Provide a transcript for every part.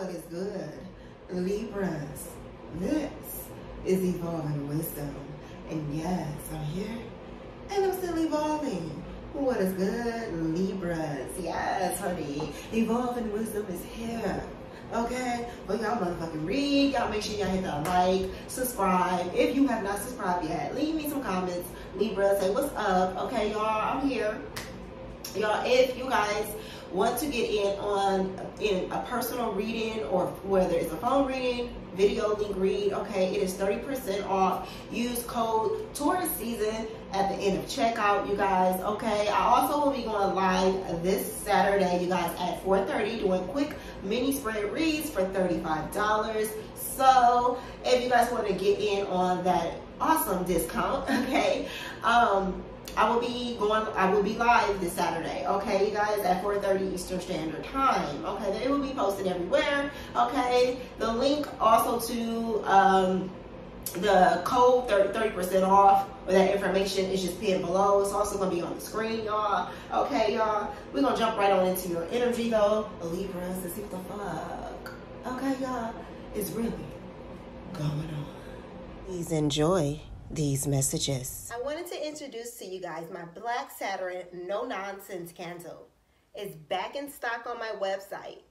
what is good? Libras, this is evolving wisdom. And yes, I'm here and I'm still evolving. What is good? Libras. Yes, honey. Evolving wisdom is here. Okay? But y'all motherfucking read. Y'all make sure y'all hit that like, subscribe. If you have not subscribed yet, leave me some comments. Libra, say what's up. Okay, y'all, I'm here. Y'all, if you guys want to get in on in a personal reading or whether it's a phone reading, video link read, okay, it is 30% off. Use code Taurus season at the end of checkout, you guys, okay? I also will be going live this Saturday, you guys, at 4.30 doing quick mini spread reads for $35. So if you guys want to get in on that awesome discount, okay, um, I will be going, I will be live this Saturday, okay, you guys, at 4.30 Eastern Standard Time, okay, it will be posted everywhere, okay, the link also to, um, the code 30% off or that information is just pinned below. It's also going to be on the screen, y'all. Okay, y'all. We're going to jump right on into your energy, though. Libras, to see what the fuck. Okay, y'all. It's really going on. Please enjoy these messages. I wanted to introduce to you guys my Black Saturn No Nonsense candle. It's back in stock on my website,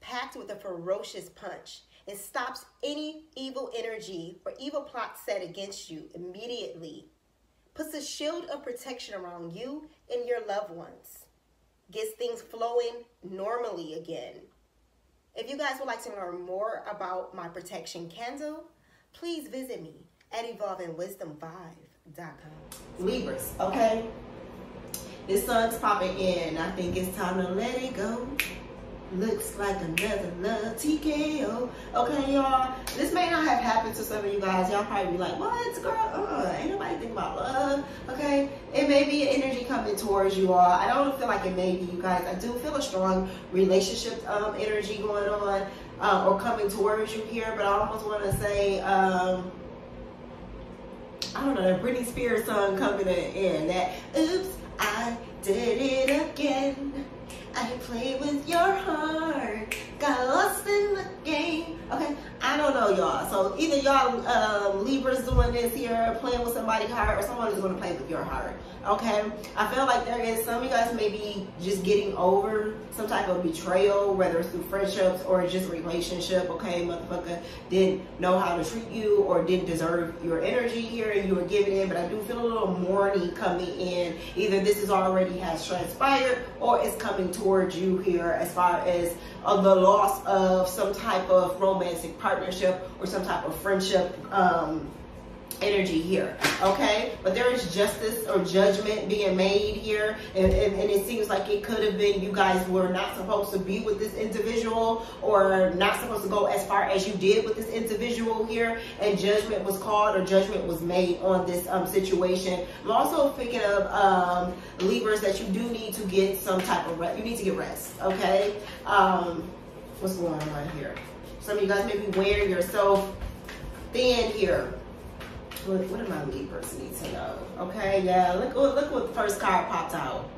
packed with a ferocious punch. It stops any evil energy or evil plot set against you immediately. Puts a shield of protection around you and your loved ones. Gets things flowing normally again. If you guys would like to learn more about my protection candle, please visit me at evolvingwisdom5.com. Libras, okay? This sun's popping in. I think it's time to let it go. Looks like another love TKO. Okay, y'all. This may not have happened to some of you guys. Y'all probably be like, what, girl? Uh, ain't nobody think about love. Okay? It may be energy coming towards you all. I don't feel like it may be, you guys. I do feel a strong relationship um, energy going on uh, or coming towards you here. But I almost want to say, um, I don't know, Britney Spears song coming in. That, oops, I did it again. I play with your heart. Got lost in the game. Okay, I don't know y'all. So either y'all um, Libras doing this here, playing with somebody's heart, or someone is going to play with your heart. Okay, I feel like there is some of you guys may be just getting over some type of betrayal, whether it's through friendships or just relationship. Okay, motherfucker didn't know how to treat you or didn't deserve your energy here, and you were giving in. But I do feel a little mourning coming in. Either this is already has transpired or it's coming towards you here as far as uh, the loss of some type of romantic partnership or some type of friendship. Um, energy here okay? But there is justice or judgment being made here and, and, and, it seems like it could have been you guys were not supposed to be with this individual or not supposed to go as far as you did with this individual here and judgment was called or judgment was made on this um, situation. I'm also thinking of um, that you do need to get some type of rest you need to get rest okay? Um, what's going on here some of you guys may be wearing yourself thin here what, what do my Libras need to know? Okay, yeah, look, look what the first card popped out.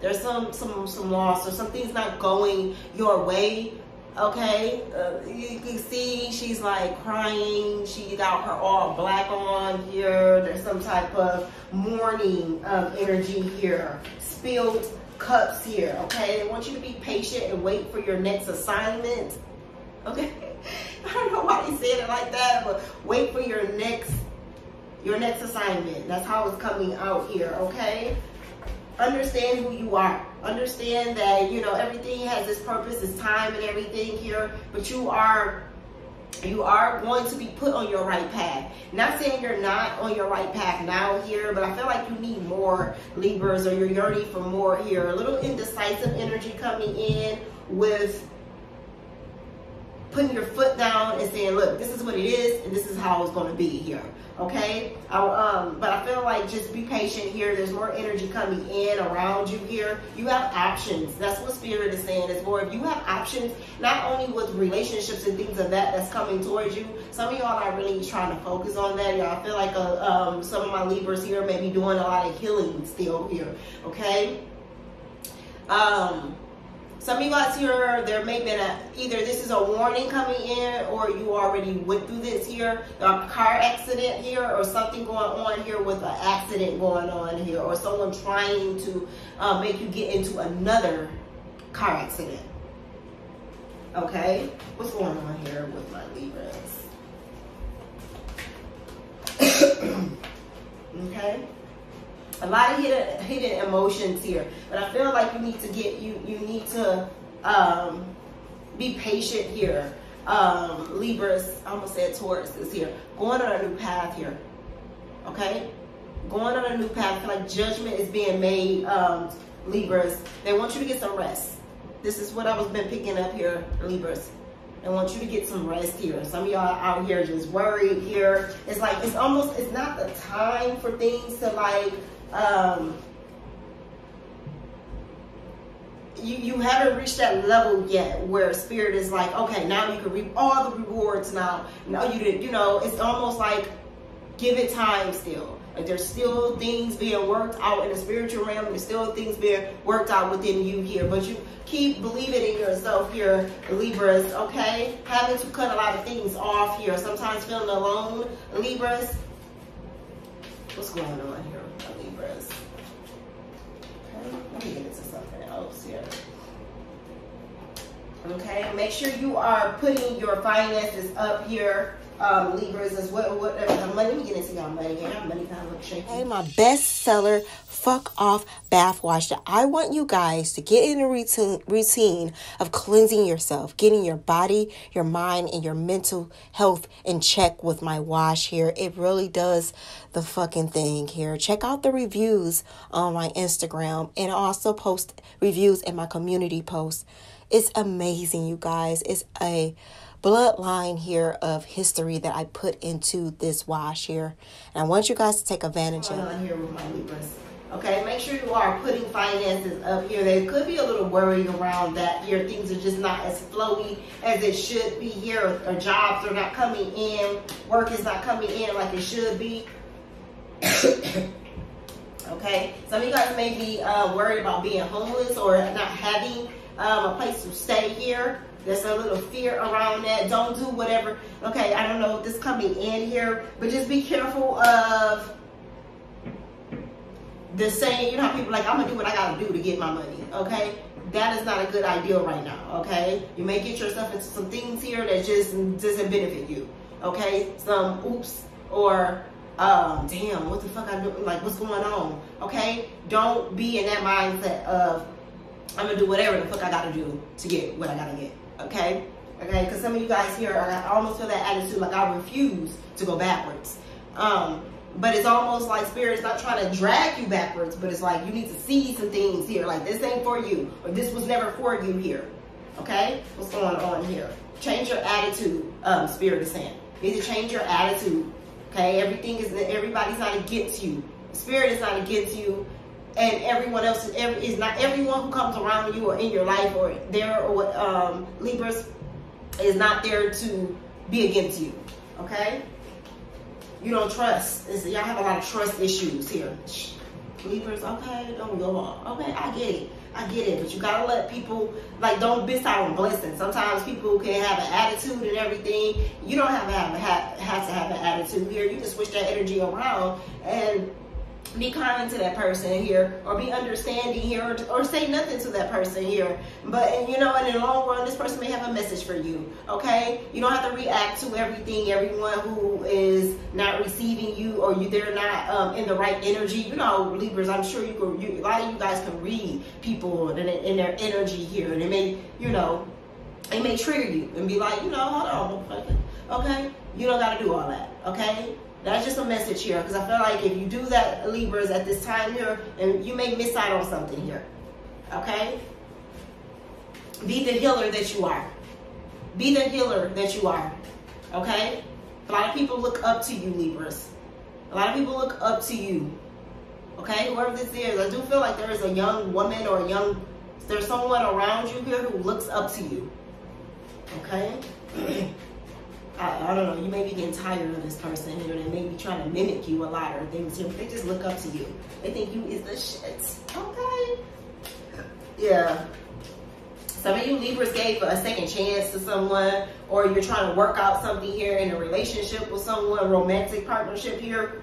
There's some, some, some loss or something's not going your way. Okay, uh, you can see she's like crying. She got her all black on here. There's some type of mourning um, energy here. Spilled cups here. Okay, they want you to be patient and wait for your next assignment. Okay, I don't know why he said it like that, but wait for your next your next assignment. That's how it's coming out here, okay? Understand who you are. Understand that, you know, everything has its purpose, its time and everything here, but you are you are going to be put on your right path. Not saying you're not on your right path now here, but I feel like you need more Libras or you're yearning for more here. A little indecisive energy coming in with putting your foot down and saying, look, this is what it is and this is how it's going to be here. Okay? I, um, but I feel like just be patient here. There's more energy coming in around you here. You have options. That's what spirit is saying. It's more if you have options not only with relationships and things of that that's coming towards you. Some of y'all are really trying to focus on that. Y'all feel like a, uh, um, some of my Libras here may be doing a lot of healing still here. Okay? Um some of you guys here, there may be a, either this is a warning coming in or you already went through this here, a car accident here or something going on here with an accident going on here or someone trying to uh, make you get into another car accident. Okay, what's going on here with my Libras? okay a lot of hidden hidden emotions here but i feel like you need to get you you need to um be patient here. Um libras i almost said taurus is here. Going on a new path here okay? Going on a new path. Like judgment is being made um libras. They want you to get some rest. This is what i was been picking up here libras. I want you to get some rest here. Some of y'all out here just worried here. It's like, it's almost, it's not the time for things to like um, you, you haven't reached that level yet where spirit is like, okay, now you can reap all the rewards now. No, you didn't you know, it's almost like give it time still. Like there's still things being worked out in the spiritual realm. There's still things being worked out within you here. But you keep believing in yourself here, Libras, okay? Having to cut a lot of things off here. Sometimes feeling alone, Libras. What's going on here? Libras. Okay, let me get into something else here. Okay, make sure you are putting your finances up here um, Libras as well. Whatever the money, me get into y'all money. Yeah, money kind of look shaky. Hey, my bestseller, fuck off bath wash. I want you guys to get in a routine routine of cleansing yourself, getting your body, your mind, and your mental health in check with my wash here. It really does the fucking thing here. Check out the reviews on my Instagram and also post reviews in my community posts. It's amazing, you guys. It's a bloodline here of history that I put into this wash here. And I want you guys to take advantage of it. here with my Libras. Okay, make sure you are putting finances up here. There could be a little worry around that here. Things are just not as flowy as it should be here. Or, or jobs are not coming in. Work is not coming in like it should be. okay, some of you guys may be uh, worried about being homeless or not having um, a place to stay here. There's a little fear around that. Don't do whatever. Okay, I don't know if this coming in here, but just be careful of the saying, you know how people like, I'm gonna do what I gotta do to get my money, okay? That is not a good idea right now, okay? You may get yourself into some things here that just doesn't benefit you, okay? Some oops or um, damn, what the fuck I do? Like, what's going on? Okay? Don't be in that mindset of, I'm gonna do whatever the fuck I gotta do to get what I gotta get okay? Okay, because some of you guys here, are, I almost feel that attitude like I refuse to go backwards. Um, but it's almost like spirit's not trying to drag you backwards, but it's like you need to see some things here, like this ain't for you, or this was never for you here. Okay? What's going on here? Change your attitude, um, spirit is saying. You need to change your attitude. Okay, everything is everybody's not against you. Spirit is not against you and everyone else is, every, is not everyone who comes around you or in your life or there or um, Libras is not there to be against you. Okay? You don't trust. y'all have a lot of trust issues here. Libras, okay, don't go on. Okay, I get it. I get it, but you gotta let people like don't miss out on blessings. Sometimes people can have an attitude and everything. You don't have to have, have, have to have an attitude here. You can switch that energy around and be kind to that person here or be understanding here or, or, say nothing to that person here. But and you know in the long run this person may have a message for you okay? You don't have to react to everything everyone who is not receiving you or you they're not um, in the right energy. You know libras i'm sure you can you, a lot of you guys can read people in, in their energy here and it may you know it may trigger you and be like you know hold on okay? You don't got to do all that okay that's just a message here because I feel like if you do that, Libras, at this time here, and you may miss out on something here. Okay? Be the healer that you are. Be the healer that you are. Okay? A lot of people look up to you, Libras. A lot of people look up to you. Okay? Whoever this is, I do feel like there is a young woman or a young, there's someone around you here who looks up to you. Okay? I, don't know, you may be getting tired of this person or They may be trying to mimic you a lot or things they just look up to you. They think you is the shit. Okay. Yeah. Some of you Libras gave a second chance to someone, or you're trying to work out something here in a relationship with someone, romantic partnership here,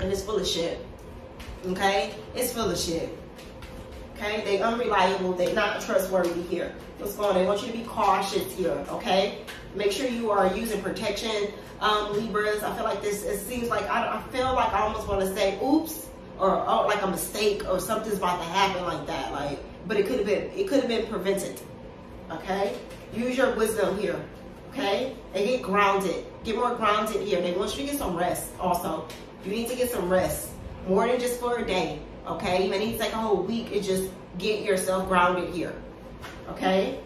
and it's full of shit. Okay? It's full of shit. Okay? They unreliable. They're not trustworthy here. What's going on? They want you to be cautious here. Okay? Make sure you are using protection, um, Libras. I feel like this, it seems like, I, I feel like I almost want to say, oops, or oh, like a mistake or something's about to happen like that. Like, but it could have been, it could have been prevented. Okay? Use your wisdom here. Okay? And get grounded. Get more grounded here. They want you to get some rest also. You need to get some rest. More than just for a day. Okay? You may need to take a whole week and just get yourself grounded here. Okay?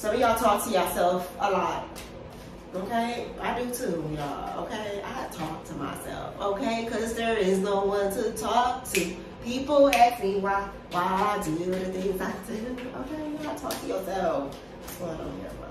Some of y'all talk to yourself a lot. Okay? I do too, y'all. Okay? I talk to myself. Okay? Because there is no one to talk to. People ask me why why I do the things I do. Okay? Gotta talk to yourself. Going on here, my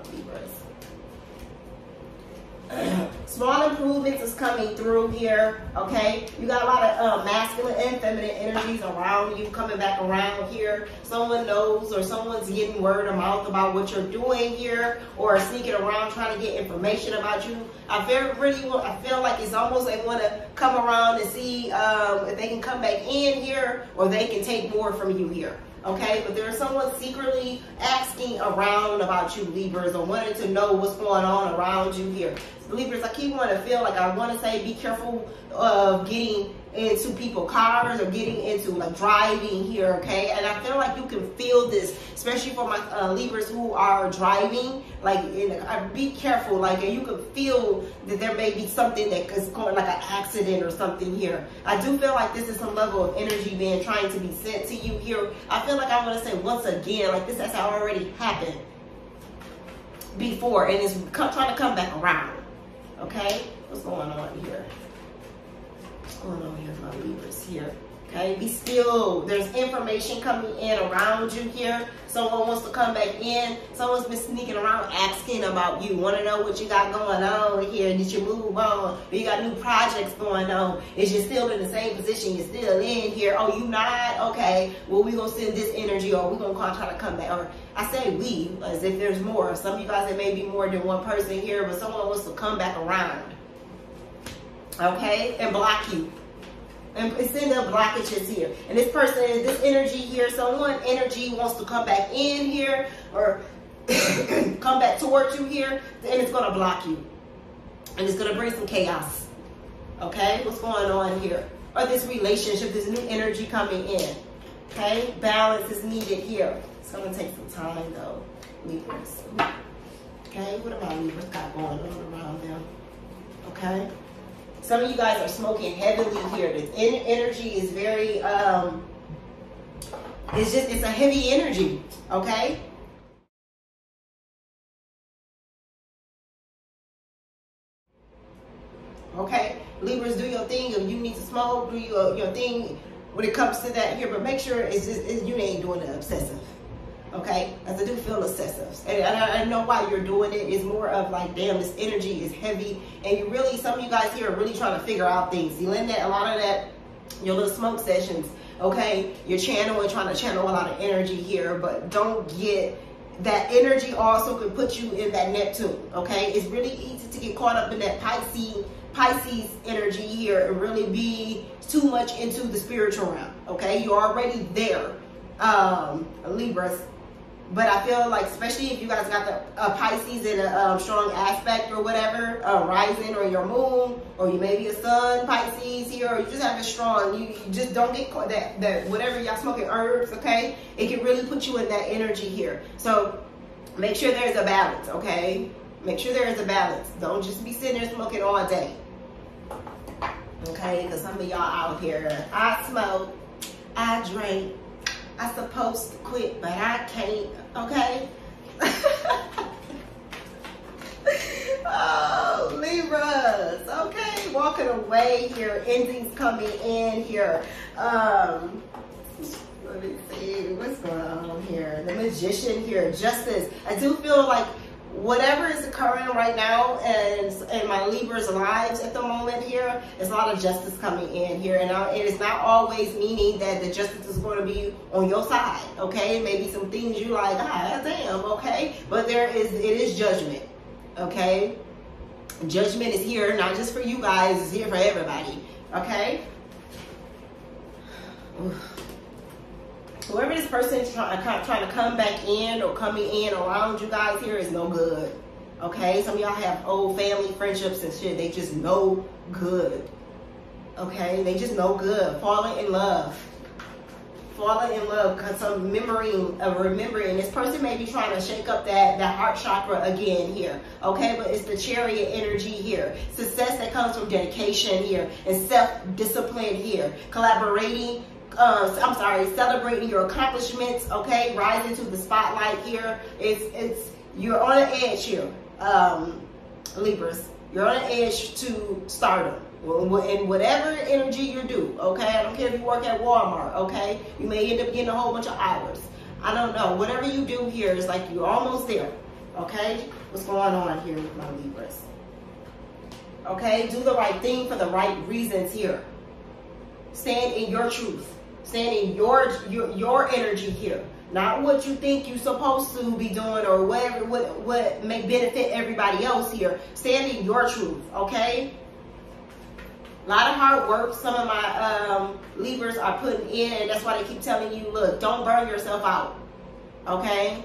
Libras? small improvements is coming through here okay? You got a lot of uh, masculine and feminine energies around you coming back around here. Someone knows or someone's getting word of mouth about what you're doing here or sneaking around trying to get information about you. I feel really i feel like it's almost they want to come around and see um, if they can come back in here or they can take more from you here okay? But there's someone secretly asking around about you, Libras, or wanting to know what's going on around you here. Libras, I keep wanting to feel like I want to say be careful of getting into people cars or getting into like driving here, okay? And I feel like you can feel this, especially for my uh, who are driving. Like, in, uh, be careful. Like, and you can feel that there may be something that is going like an accident or something here. I do feel like this is some level of energy being trying to be sent to you here. I feel like I want to say once again, like this has already happened before, and it's trying to come back around. Okay, what's going on here? Going on here, my Libras here? Okay, be still. There's information coming in around you here. Someone wants to come back in. Someone's been sneaking around asking about you. Want to know what you got going on here? Did you move on? you got new projects going on? Is you still in the same position? You're still in here? Oh, you not? Okay. Well, we gonna send this energy, or we gonna try to come back. Or I say we, as if there's more. Some of you guys, it may be more than one person here, but someone wants to come back around. Okay, and block you and send up blockages here. And this person is this energy here. Someone energy wants to come back in here or come back towards you here, and it's gonna block you. And it's gonna bring some chaos. Okay, what's going on here? Or this relationship, this new energy coming in. Okay, balance is needed here. It's gonna take some time though, Libras. Okay, what about Libras got going on around them? Okay. Some of you guys are smoking heavily here. The energy is very, um, it's just, it's a heavy energy, okay? Okay, Libras, do your thing. If you need to smoke, do your, your thing when it comes to that here. But make sure it's just, it's, you ain't doing the obsessive okay? As I do feel obsessive. And I, I know why you're doing it. It's more of like, damn, this energy is heavy. And you really, some of you guys here are really trying to figure out things. You lend that, a lot of that, your little smoke sessions, okay? You're channeling, trying to channel a lot of energy here, but don't get, that energy also can put you in that Neptune, okay? It's really easy to get caught up in that Pisces, Pisces energy here and really be too much into the spiritual realm, okay? You're already there, um, Libras, but I feel like, especially if you guys got the uh, Pisces in a um, strong aspect or whatever, a rising or your moon, or you maybe a sun Pisces here, or you just have a strong, you, you just don't get caught that, that whatever y'all smoking herbs, okay? It can really put you in that energy here. So make sure there's a balance, okay? Make sure there is a balance. Don't just be sitting there smoking all day. Okay, because some of y'all out here, I smoke, I drink, I supposed to quit, but I can't, okay? oh, Libras, okay, walking away here, endings coming in here. Um, let me see, what's going on here? The Magician here, Justice. I do feel like whatever is occurring right now and in my Libra's lives at the moment here, there's a lot of justice coming in here. And it is not always meaning that the justice is going to be on your side, okay? Maybe some things you like, ah, damn, okay? But there is, it is judgment, okay? Judgment is here, not just for you guys, it's here for everybody, okay? Whoever this person is trying, uh, trying to come back in or coming in around you guys here is no good. Okay, some of y'all have old family friendships and shit. They just no good. Okay, they just no good. Falling in love. Falling in love because some remembering of remembering. This person may be trying to shake up that, that heart chakra again here. Okay, but it's the chariot energy here. Success that comes from dedication here and self-discipline here. Collaborating uh, I'm sorry, celebrating your accomplishments, okay? Rising to the spotlight here. It's, it's, you're on an edge here, um, Libras. You're on an edge to stardom. In whatever energy you do, okay? I don't care if you work at Walmart, okay? You may end up getting a whole bunch of hours. I don't know. Whatever you do here is like you're almost there, okay? What's going on here with my Libras? Okay? Do the right thing for the right reasons here. Stand in your truth. Stand in your, your, your energy here. Not what you think you're supposed to be doing or whatever, what, what may benefit everybody else here. Stand in your truth, okay? A lot of hard work some of my um, Libras are putting in, and that's why they keep telling you, look, don't burn yourself out, okay?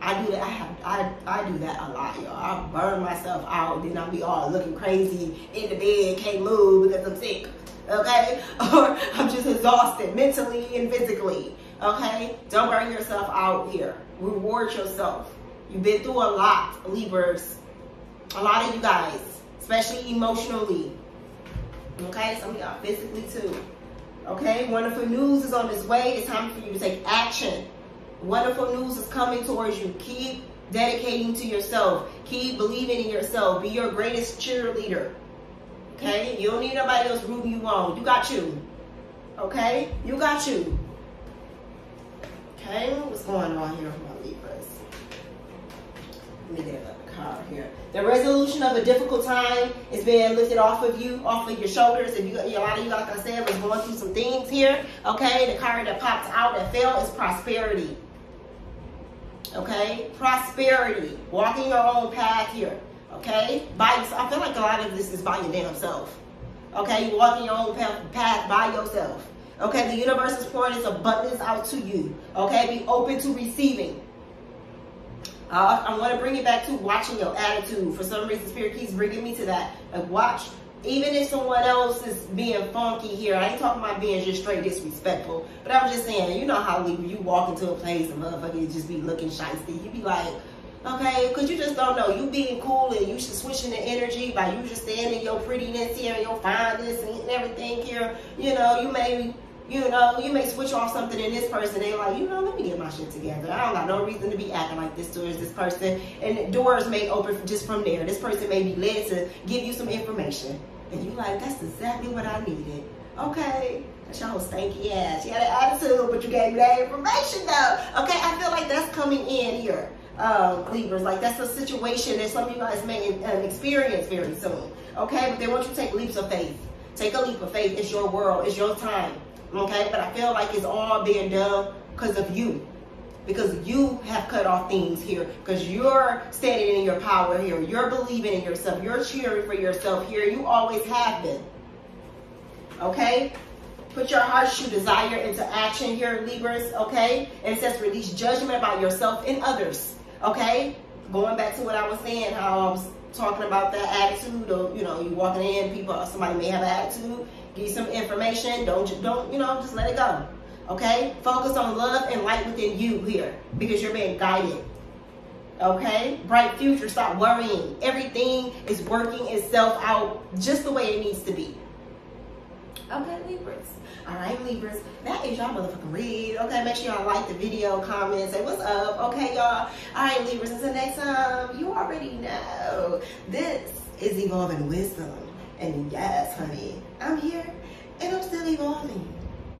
I do that. I, have, I I do that a lot, y'all. I burn myself out, then I'll be all looking crazy in the bed, can't move because I'm sick okay? Or I'm just exhausted mentally and physically, okay? Don't burn yourself out here. Reward yourself. You've been through a lot, Libras. A lot of you guys, especially emotionally, okay? Some of y'all physically too, okay? Wonderful news is on its way. It's time for you to take action. Wonderful news is coming towards you. Keep dedicating to yourself. Keep believing in yourself. Be your greatest cheerleader. Okay? You don't need nobody else rooting you on. You got you. Okay? You got you. Okay? What's going on here Libras? Let me get a card here. The resolution of a difficult time is being lifted off of you, off of your shoulders. If you, a lot of you, like I said, was going through some things here. Okay? The card that pops out that fell is prosperity. Okay? Prosperity. Walking your own path here okay? By I feel like a lot of this is by your damn self. Okay, you walking your own path by yourself. Okay, the universe is pouring its abundance out to you. Okay, be open to receiving. Uh, I'm going to bring it back to watching your attitude. For some reason, Spirit keeps bringing me to that. Like, watch. Even if someone else is being funky here, I ain't talking about being just straight disrespectful, but I'm just saying, you know how you walk into a place and motherfucker just be looking shysty. You be like, okay? Because you just don't know. You being cool and you should switching the energy by you just standing your prettiness here and your fineness and everything here. You know, you may, you know, you may switch off something in this person. They're like, you know, let me get my shit together. I don't got no reason to be acting like this towards this person. And doors may open just from there. This person may be led to give you some information. And you like, that's exactly what I needed. Okay. That's your whole stanky ass. You had an attitude, but you gave me that information though. Okay, I feel like that's coming in here uh, Libras. Like that's a situation that some of you guys may um, experience very soon. Okay, but they want you to take leaps of faith. Take a leap of faith. It's your world. It's your time. Okay, but I feel like it's all being done because of you. Because you have cut off things here. Because you're standing in your power here. You're believing in yourself. You're cheering for yourself here. You always have been. Okay? Put your heart's true desire into action here, Libras, okay? And it says release judgment about yourself and others. Okay? Going back to what I was saying, how I was talking about that attitude or you know, you walking in, people, somebody may have an attitude, give you some information, don't, don't, you know, just let it go. Okay? Focus on love and light within you here because you're being guided. Okay? Bright future, stop worrying. Everything is working itself out just the way it needs to be. Okay, Libras. All right, Libras, that is y'all motherfucking read. Okay, make sure y'all like the video, comment, say what's up. Okay, y'all. All right, Libras, until next time, you already know this is Evolving Wisdom. And yes, honey, I'm here and I'm still evolving.